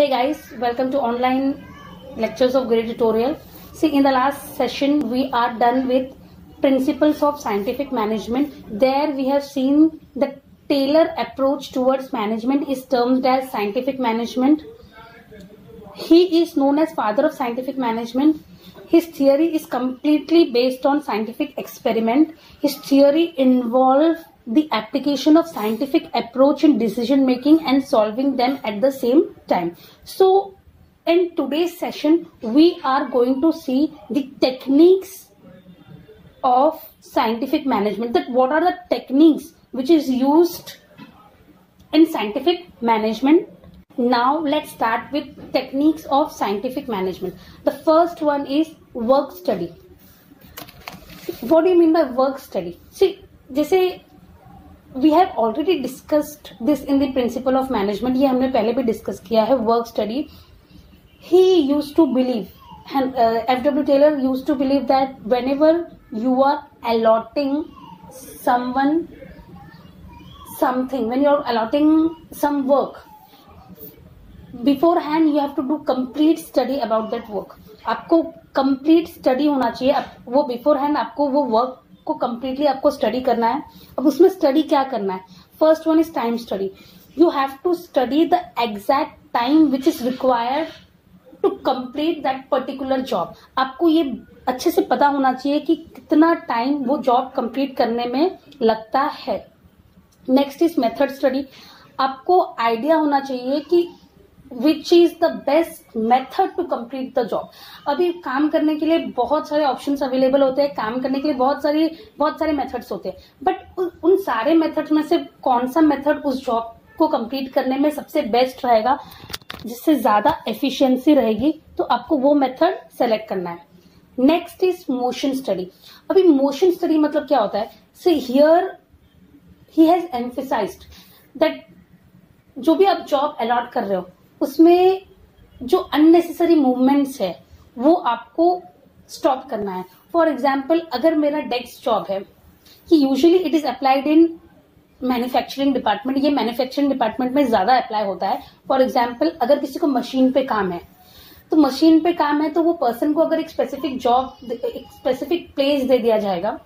Hey guys, welcome to online lectures of Grid Tutorial. See, in the last session, we are done with principles of scientific management. There we have seen the Taylor approach towards management is termed as scientific management. He is known as father of scientific management. His theory is completely based on scientific experiment. His theory involves the application of scientific approach in decision making and solving them at the same time. So in today's session, we are going to see the techniques of scientific management. That what are the techniques which is used in scientific management? Now let's start with techniques of scientific management. The first one is work study. What do you mean by work study? See जैसे we have already discussed this in the principle of management ये हमने पहले भी discuss किया है work study he use to believe F W Taylor use to believe that whenever you are allotting someone something, when you are allotting some work, beforehand you have to do complete study about that work. आपको complete study होना चाहिए। वो before hand आपको वो work को completely आपको study करना है। अब उसमें स्टडी क्या करना है? First one is time study you have to study the exact time which is required to complete that particular job आपको ये अच्छे से पता होना चाहिए कि कितना टाइम वो जॉब कंप्लीट करने में लगता है। नेक्स्ट इज़ मेथड स्टडी आपको आइडिया होना चाहिए कि which is the best method to complete the job अभी काम करने के लिए बहुत सारे ऑप्शन अवेलेबल होते हैं। काम करने के लिए बहुत सारी, बहुत सारे मेथड्स होते हैं। बट उन सारे मेथड्स में से कौन सा मेथड उस जॉब को कंप्लीट करने में सबसे बेस्ट रहेगा, जिससे ज़्यादा एफिशिएंसी रहेगी तो आपको वो मेथड सेलेक्ट करना है। नेक्स्ट इज़ मोशन स्टडी अभी मोशन स्टडी मतलब क्या होता है? See here he has emphasised that जो भी आप जॉब अलॉट कर रहे हो उसमें जो अननेसेसरी मूवमेंट्स है, वो आपको स्टॉप करना है। फॉर एग्ज़ाम्पल अगर मेरा डेस्क जॉब है, कि usually it is applied in manufacturing department ये मैन्युफैक्चरिंग डिपार्टमेंट में ज़्यादा अप्लाई होता है। फॉर एग्ज़ाम्पल अगर किसी को मशीन पे काम है तो मशीन पे काम है तो वो पर्सन को अगर एक स्पेसिफिक जॉब एक स्पेसिफिक प्लेस दे दिया जाएगा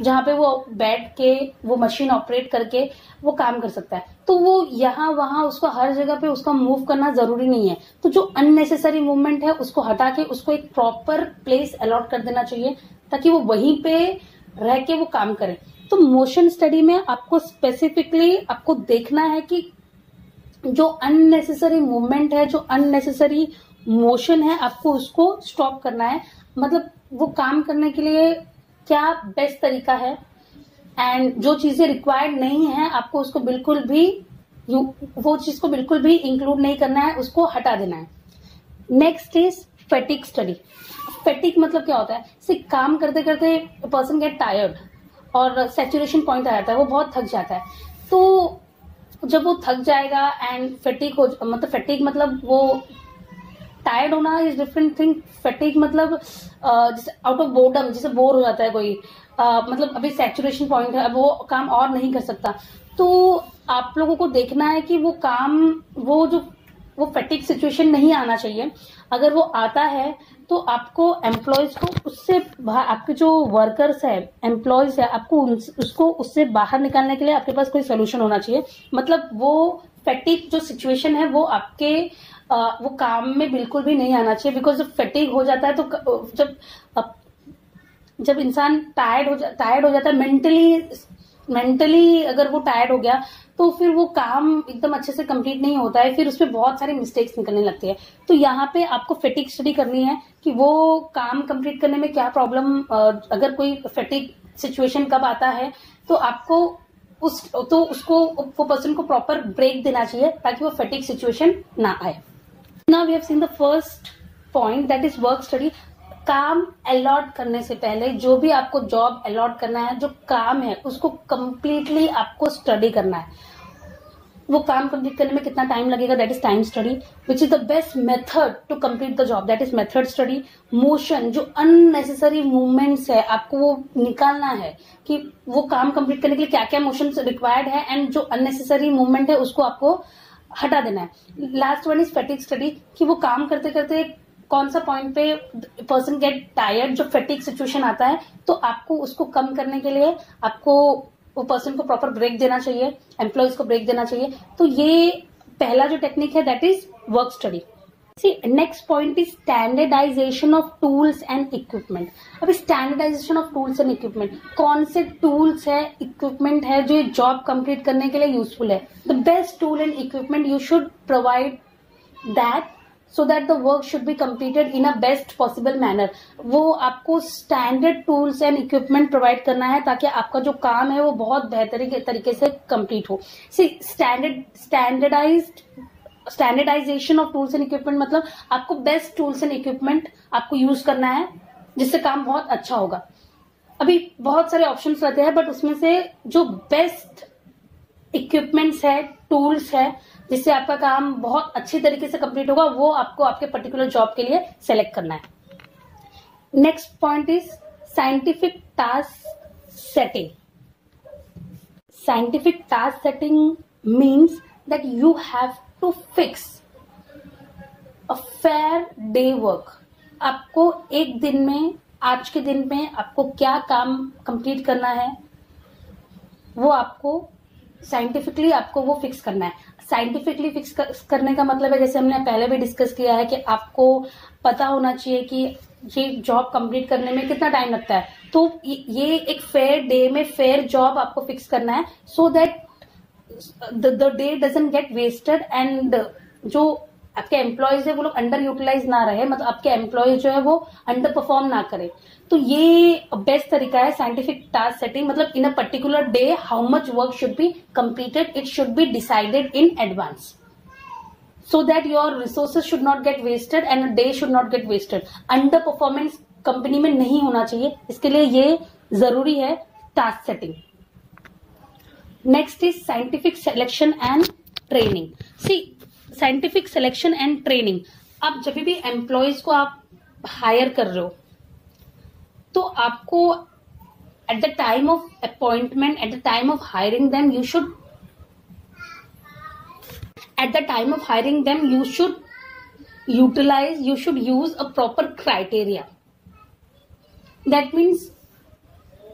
जहाँ पे वो बैठ के, वो मशीन ऑपरेट करके वो काम कर सकता है। तो वो यहाँ, वहाँ, उसको हर जगह पे उसका मूव करना ज़रूरी नहीं है। तो जो अननेसेसरी मूवमेंट है, उसको हटा के उसको एक प्रॉपर प्लेस अलॉट कर देना चाहिए, ताकि वो वहीं पे रह के वो काम करे। तो मोशन स्टडी में आपको स्पेसिफिकली आपको देखना है कि जो अननेसेसरी मूवमेंट है, जो अननेसेसरी मोशन है, आपको उसको स्टॉप करना है। मतलब वो काम करने के लिए क्या बेस्ट तरीका है? एंड जो चीज़ें रिक्वायर्ड नहीं है, आपको उसको बिल्कुल भी वो चीज़ को बिल्कुल भी इंक्लूड नहीं करना है, उसको हटा देना है। Next is fatigue study fatigue मतलब क्या होता है? सिर्फ़ काम करते करते पर्सन गेट टायर्ड और सेचुरेशन पॉइंट आ जाता है, वो बहुत थक जाता है। तो जब वो थक जाएगा एंड फेटिक हो मतलब फेटिक मतलब वो टायर्ड होना इज़ डिफरेंट थिंग फेटिक मतलब जैसे आउट ऑफ़ बोर्डम जैसे बोर हो जाता है कोई। मतलब अभी सेचुरेशन पॉइंट है, अब वो काम और नहीं कर सकता। तो आप लोगों को देखना है कि वो काम, वो जो, वो फेटिक सिचुएशन नहीं आना चाहिए। अगर वो आता है तो आपको एम्प्लॉयज़ को उससे आपके जो वर्कर्स है एम्प्लॉयज़ है, आपको उसको उससे बाहर निकालने के लिए आपके पास कोई सोल्यूशन होना चाहिए। मतलब वो फेटिक जो सिचुएशन है, वो आपके वो काम में बिल्कुल भी नहीं आना चाहिए बिकॉज़ जब फेटिक हो जाता है तो जब जब इंसान टायर्ड हो जा टायर्ड हो जाता है मेंटली मेंटली अगर वो टायर्ड हो गया तो फिर वो काम एकदम अच्छे से कंप्लीट नहीं होता है, फिर उसमें बहुत सारे मिस्टेक्स निकलने लगते हैं। तो यहाँ पे आपको फेटिक स्टडी करनी है कि वो काम कंप्लीट करने में क्या प्रॉब्लम अगर कोई फेटिक सिचुएशन कब आता है तो आपको उस तो उसको, वो पर्सन को प्रॉपर ब्रेक देना चाहिए, ताकि वो फेटिक सिचुएशन ना आए। Now we have seen the first point that is work study काम अलॉट करने से पहले जो भी आपको जॉब अलॉट करना है, जो काम है, उसको कम्प्लीटली आपको स्टडी करना है। वो काम कंप्लीट करने में कितना टाइम लगेगा? That is time study which is the best method to complete the job that is method study motion जो अननेसेसरी मूवमेंट्स है, आपको वो निकालना है कि वो काम कंप्लीट करने के लिए क्या क्या मोशन रिक्वायर्ड है एंड जो अननेसेसरी मूवमेंट है, उसको आपको हटा देना है। Last one is fatigue study कि वो काम करते करते कौन सा पॉइंट पे पर्सन गेट टायर्ड जो फेटिक सिचुएशन आता है तो आपको उसको कम करने के लिए आपको वो पर्सन को प्रॉपर ब्रेक देना चाहिए एम्प्लॉयज़ को ब्रेक देना चाहिए। तो ये पहला जो टेक्निक है that is work study see next point is standardization of tools and equipment अब standardization of tools and equipment कौन से टूल्स है इक्विपमेंट है जो जॉब कंप्लीट करने के लिए यूजफुल है? The best tool and equipment you should provide that so that the work should be completed in a best possible manner वो आपको standard tools and equipment provide करना है ताकि आपका जो काम है वो बहुत बेहतरीन तरीके से कंप्लीट हो। See standard standardize standardization of tools and equipment मतलब आपको बेस्ट टूल्स एंड इक्विपमेंट आपको यूज़ करना है, जिससे काम बहुत अच्छा होगा। अभी बहुत सारे ऑप्शंस रहते हैं बट उसमें से जो बेस्ट इक्विपमेंट्स है टूल्स है, जिससे आपका काम बहुत अच्छी तरीके से कंप्लीट होगा, वो आपको आपके पर्टिकुलर जॉब के लिए सेलेक्ट करना है। Next point is scientific task setting scientific task setting means that you have to fix a fair day work आपको एक दिन में, आज के दिन में आपको क्या काम कंप्लीट करना है, वो आपको साइंटिफिकली आपको वो फिक्स करना है। साइंटिफिकली फिक्स करने का मतलब है, जैसे हमने पहले भी डिस्कस किया है कि आपको पता होना चाहिए कि ये जॉब कंप्लीट करने में कितना टाइम लगता है। तो ये एक फेयर डे में फेयर जॉब आपको फिक्स करना है so so that the day doesn't get wasted and जो आपके एम्प्लॉयज़ है, वो लोग अंडर यूटिलाइज ना रहे मतलब आपके एम्प्लॉयज़ जो है, वो अंडर परफॉर्म ना करे। तो ये बेस्ट तरीका है साइंटिफिक टास्क सेटिंग मतलब in a particular day how much work should be completed it should be decided in advance so that your resources should not get wasted and day should not get wasted under performance company में नहीं होना चाहिए। इसके लिए ये ज़रूरी है task setting next is scientific selection and training see scientific selection and training आप जब भी एम्प्लॉयज़ को आप हायर कर रहे हो तो आपको at the time of appointment at the time of hiring them you should at the time of hiring them you should utilize you should use a proper criteria that means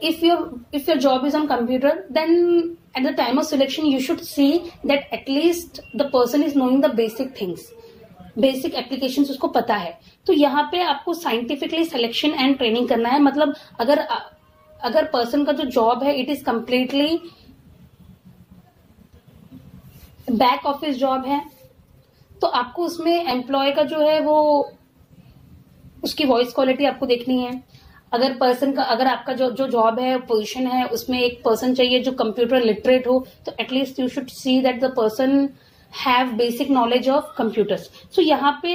if your if your job is on computer, then at the time of selection, you should see that at least the person is knowing the basic things basic application उसको पता है। तो यहाँ पे आपको scientifically selection and training करना है। मतलब अगर अगर पर्सन का जो जॉब है it is completely back office job है तो आपको उसमें एम्प्लॉय का जो है वो, उसकी वॉइस क्वालिटी आपको देखनी है। अगर पर्सन का, अगर आपका जो जो जॉब है पोजीशन है, उसमें एक पर्सन चाहिए जो कंप्यूटर लिटरेट हो तो at least you should see that the person have basic knowledge of computers so यहाँ पे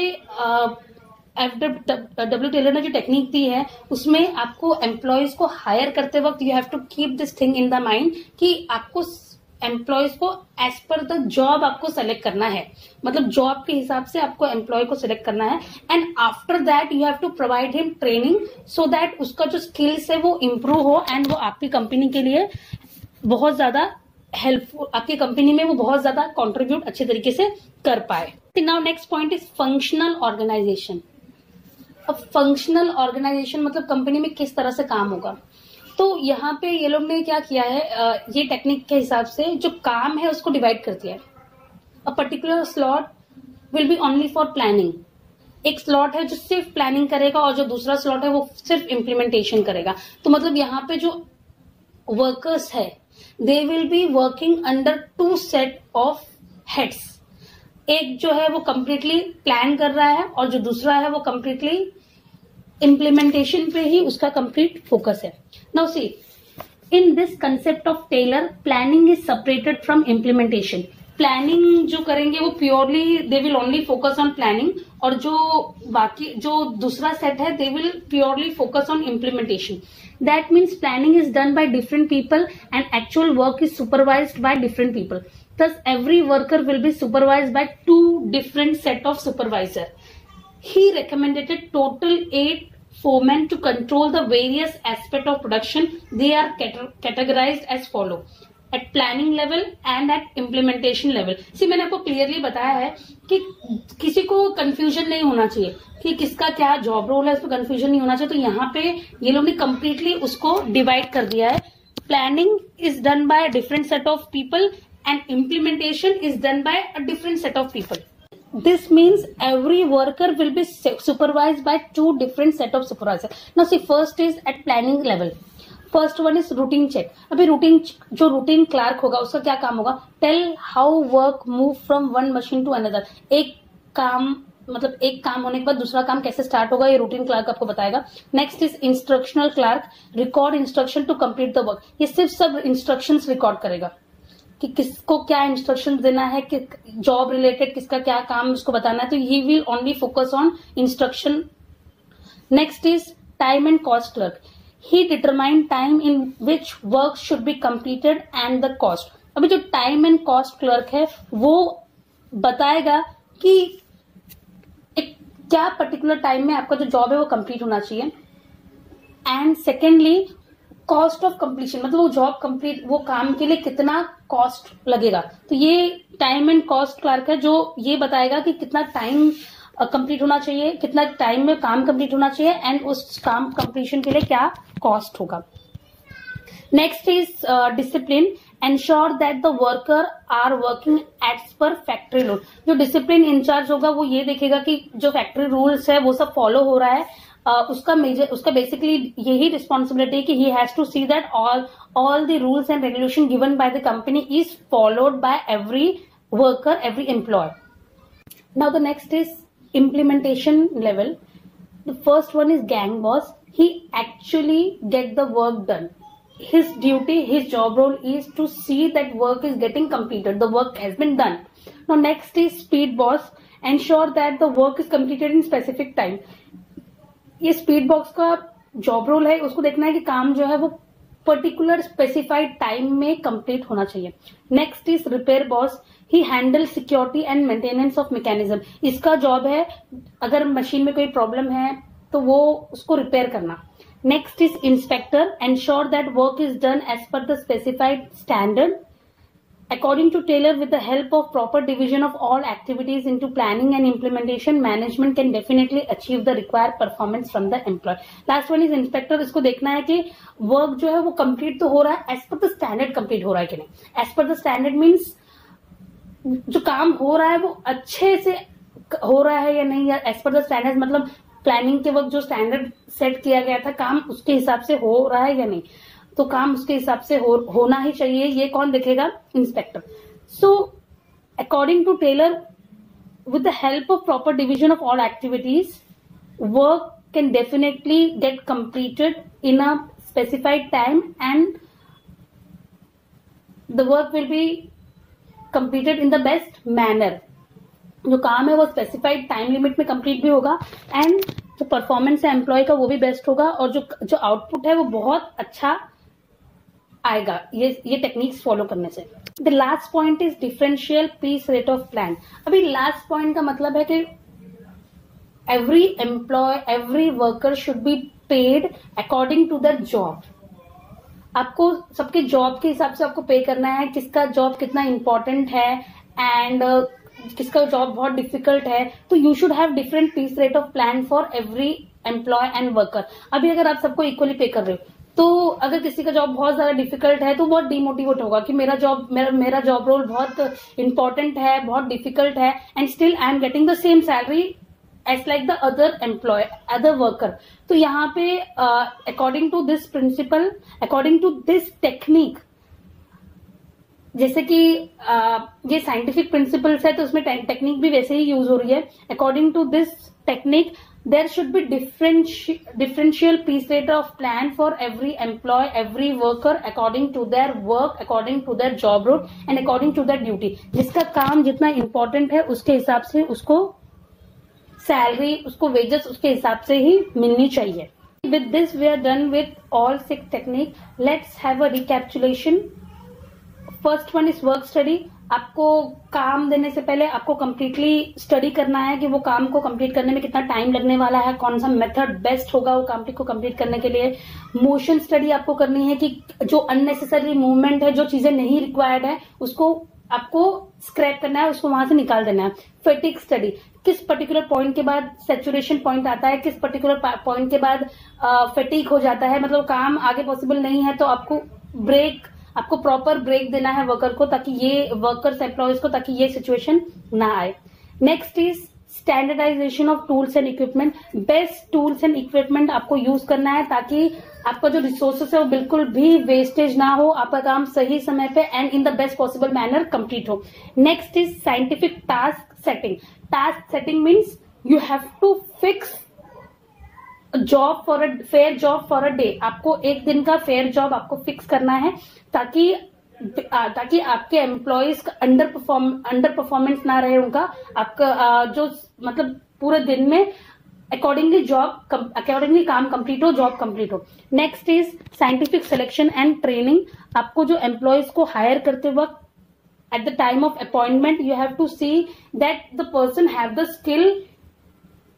डब्ल्यू टेलर ने जो टेक्निक दी है, उसमें आपको एम्प्लॉयज़ को हायर करते वक्त you have to keep this thing in the mind कि आपको एम्प्लॉयज़ को एज पर द जॉब आपको सेलेक्ट करना है। मतलब जॉब के हिसाब से आपको एम्प्लॉय को सिलेक्ट करना है। And after that you have to provide him training so that उसका जो स्किल्स है वो इम्प्रूव हो एंड वो आपकी कंपनी के लिए बहुत ज़्यादा हेल्पफुल आपकी कंपनी में वो बहुत ज़्यादा कॉन्ट्रीब्यूट अच्छे तरीके से कर पाए। Now next point is functional organization अब फंक्शनल ऑर्गेनाइजेशन मतलब कंपनी में किस तरह से काम होगा? तो यहाँ पे ये लोग ने क्या किया है ये टेक्निक के हिसाब से जो काम है उसको डिवाइड कर दिया है। A particular slot will be only for planning एक स्लॉट है जो सिर्फ़ प्लानिंग करेगा और जो दूसरा स्लॉट है वो सिर्फ़ इम्प्लीमेंटेशन करेगा। तो मतलब यहाँ पे जो वर्कर्स है they will be working under two set of heads एक जो है वो कंप्लीटली प्लान कर रहा है और जो दूसरा है वो कंप्लीटली इम्प्लीमेंटेशन पे ही उसका कंप्लीट फोकस है। Now see in this concept of Taylor planning is separated from implementation planning जो करेंगे वो purely they will only focus on planning और जो बाकी, जो दूसरा सेट है they will purely focus on implementation that means planning is done by different people and actual work is supervised by different people thus, every worker will be supervised by two different set of supervisor. He recommended a total eight foremen to control the various aspect of production. They are categorized as follow. At planning level and at implementation level see मैंने आपको clearly बताया है कि किसी को confusion नहीं होना चाहिए कि किसका क्या जॉब रोल है उसको कंफ्यूजन नहीं होना चाहिए। तो यहाँ पे ये लोग ने कम्प्लीटली उसको डिवाइड कर दिया है। Planning is done by different set of people and implementation is done by a different set of people this means every worker will be supervised by two different set of supervisor. Now, see, first is at planning level. First one is routine check अभी routine जो routine clerk होगा, उसका क्या काम होगा? Tell how work move from one machine to another एक काम मतलब एक काम होने के बाद दूसरा काम कैसे स्टार्ट होगा, ये रूटीन क्लार्क आपको बताएगा. Next is instructional clerk record instruction to complete the work ये सिर्फ़ सब इंस्ट्रक्शंस रिकॉर्ड करेगा. कि किसको क्या इंस्ट्रक्शन देना है, कि जॉब रिलेटेड किसका क्या काम उसको बताना है तो he will only focus on instruction next is time and cost clerk he determine time in which work should be completed and the cost अभी जो टाइम एंड कॉस्ट क्लर्क है, वो बताएगा कि एक क्या पर्टिकुलर टाइम में आपका जो जॉब है वो कंप्लीट होना चाहिए. And secondly cost of completion मतलब वो जॉब कंप्लीट वो काम के लिए कितना कॉस्ट लगेगा। तो ये टाइम एंड कॉस्ट क्लार्क है जो ये बताएगा कि कितना टाइम कंप्लीट होना चाहिए, कितना टाइम में काम कंप्लीट होना चाहिए एंड उस काम कंप्लीशन के लिए क्या कॉस्ट होगा। Next is discipline ensure that the worker are working as per factory rule जो डिसिप्लिन इंचार्ज होगा, वो ये देखेगा कि जो फैक्ट्री रूल्स है, वो सब फॉलो हो रहा है। उसका मेजर उसका बेसिकली यही रिस्पॉन्सिबिलिटी कि he has to see that all all the rules and regulation given by the company is followed by every worker every employee now the next is implementation level the first one is gang boss he actually get the work done his duty his job role is to see that work is getting completed the work has been done now next is speed boss ensure that the work is completed in specific time ये speed boss का job role है, उसको देखना है कि काम जो है वो पर्टिकुलर स्पेसिफाइड टाइम में कंप्लीट होना चाहिए। Next is repair boss he handle security and maintenance of mechanism इसका जॉब है, अगर मशीन में कोई प्रॉब्लम है तो वो उसको रिपेयर करना। Next is inspector ensure that work is done as per the specified standard According to Taylor, with the help of proper division of all activities into planning and implementation, management can definitely achieve the required performance from the employee. Last one is inspector. इसको देखना है कि work जो है वो complete तो हो रहा है as per the standard complete हो रहा है कि नहीं as per the standard means जो काम हो रहा है वो अच्छे से हो रहा है या नहीं या एज पर द स्टैंडर्ड मतलब प्लानिंग के वक्त जो स्टैंडर्ड सेट किया गया था काम उसके हिसाब से हो रहा है या नहीं तो काम उसके हिसाब से हो, होना ही चाहिए। ये कौन देखेगा? Inspector so according to Taylor with the help of proper division of all activities work can definitely get completed in a specified time and the work will be completed in the best manner जो काम है वो specified time limit में complete भी होगा and जो performance है employ का वो भी बेस्ट होगा और जो जो आउटपुट है वो बहुत अच्छा आएगा। ये ये टेक्निक्स फॉलो करने से। The last point is differential piece rate of plan अभी लास्ट पॉइंट का मतलब है कि every employee every worker should be paid according to the job आपको सबके जॉब के हिसाब से आपको पे करना है किसका जॉब कितना इंपॉर्टेंट है एंड uh, किसका जॉब बहुत डिफ़िकल्ट है तो you should have different piece rate of plan for every employee and worker अभी अगर आप सबको इक्वली पे कर रहे हो तो अगर किसी का जॉब बहुत ज़्यादा डिफ़िकल्ट है तो बहुत डिमोटिवेट होगा कि मेरा जॉब मेरा मेरा जॉब रोल बहुत इंपॉर्टेंट है बहुत डिफ़िकल्ट है and still I am getting the same salary as like the other employee other worker तो यहाँ पे according to this principle according to this technique जैसे कि uh, ये साइंटिफिक प्रिंसिपल्स है तो उसमें टेक्निक भी वैसे ही यूज़ हो रही है. According to this technique there should be differenti differential piece rate of plan for every employee every worker according to their work according to their job role and according to their duty जिसका काम जितना important है उसके हिसाब से उसको salary उसको wages उसके हिसाब से ही मिलनी चाहिए with this we are done with all six technique let's have a recapitulation first one is work study आपको काम देने से पहले आपको कम्प्लीटली स्टडी करना है कि वो काम को कंप्लीट करने में कितना टाइम लगने वाला है, कौन सा मेथड बेस्ट होगा वो काम को कंप्लीट करने के लिए। मोशन स्टडी आपको करनी है कि जो अननेसेसरी मूवमेंट है, जो चीज़ें नहीं रिक्वायर्ड है, उसको आपको स्क्रैप करना है, उसको वहाँ से निकाल देना है। फेटिक स्टडी किस पर्टिकुलर पॉइंट के बाद सेचुरेशन पॉइंट आता है, किस पर्टिकुलर पॉइंट के बाद फेटिक हो जाता है। मतलब काम आगे पॉसिबल नहीं है तो आपको ब्रेक आपको प्रॉपर ब्रेक देना है वर्कर को ताकि ये वर्कर्स एम्प्लॉयज़ को ताकि ये सिचुएशन ना आए। Next is standardization of tools and equipment best tools and equipment आपको यूज़ करना है ताकि आपका जो रिसोर्सेस है वो बिल्कुल भी वेस्टेज ना हो, आपका काम सही समय पे and in the best possible manner complete हो। Next is scientific task setting task setting means you have to fix job for a fair job for a day आपको एक दिन का फेयर जॉब आपको फिक्स करना है ताकि ताकि आपके एम्प्लॉयज़ का अंडर परफॉर्म अंडर परफॉर्मेंस ना रहे उनका। आपका जो मतलब पूरे दिन में अकॉर्डिंगली जॉब अकॉर्डिंगली काम कंप्लीट हो जॉब कंप्लीट हो। Next is scientific selection and training आपको जो एम्प्लॉयज़ को हायर करते वक्त at the time of appointment you have to see that the person have the skill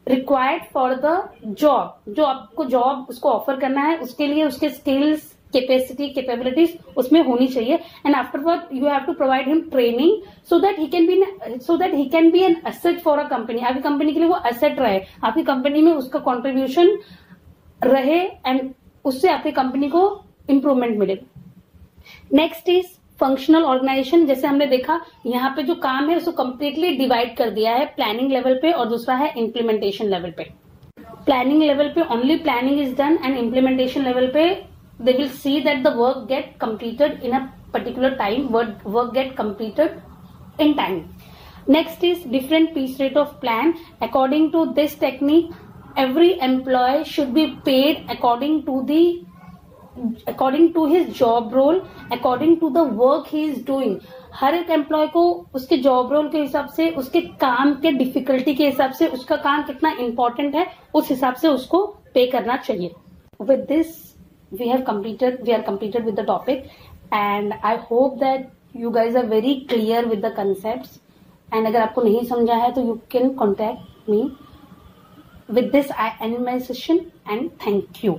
required for the job जो आपको जॉब उसको ऑफ़र करना है, उसके लिए उसके स्किल्स कैपेसिटी कैपेबिलिटीज उसमें होनी चाहिए। And afterward you have to provide him training so that he can be so that he can be an asset for a company आपकी कंपनी के लिए वो एसेट रहे। आपकी कंपनी में उसका कॉन्ट्रीब्यूशन रहे एंड उससे आपकी कंपनी को इम्प्रूवमेंट मिले। नेक्स्ट इज़ फंक्शनल ऑर्गेनाइजेशन जैसे हमने देखा, यहाँ पे जो काम है, उसको कम्प्लीटली डिवाइड कर दिया है प्लानिंग लेवल पे और दूसरा है इम्प्लीमेंटेशन लेवल पे। प्लानिंग लेवल पे only planning is done and implementation level पे they will see that the work get completed in a particular time work get completed in time next is different piece rate of plan according to this technique every employee should be paid according to the according to his job role according to the work he is doing हर एक employ को उसके job role के हिसाब से, उसके काम के difficulty के हिसाब से, उसका काम कितना इम्पोर्टेंट है, उस हिसाब से उसको पे करना चाहिए। With this we have completed we are completed with the topic and I hope that you guys are very clear with the concept and अगर आपको नहीं समझा है तो you can contact me with this I and my session and thank you